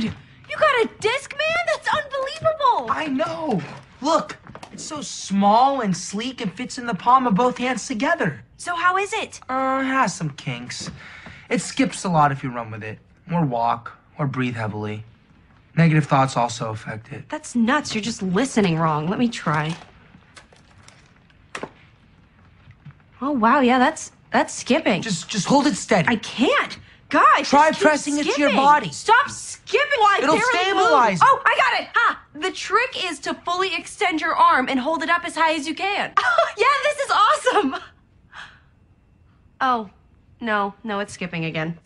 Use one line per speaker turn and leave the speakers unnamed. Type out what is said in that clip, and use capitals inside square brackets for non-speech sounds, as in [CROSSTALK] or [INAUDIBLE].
Dude, you got a Discman? That's unbelievable.
I know. Look, it's so small and sleek and fits in the palm of both hands together.
So how is it?
Uh, it has some kinks. It skips a lot if you run with it, or walk, or breathe heavily. Negative thoughts also affect it.
That's nuts. You're just listening wrong. Let me try. Oh wow, yeah, that's that's skipping.
Just, just hold it steady.
I can't. Guys,
Try pressing it to your body.
Stop skipping while I
It'll stabilize.
move. Oh, I got it. Ha! The trick is to fully extend your arm and hold it up as high as you can. [LAUGHS] yeah, this is awesome. Oh, no, no, it's skipping again.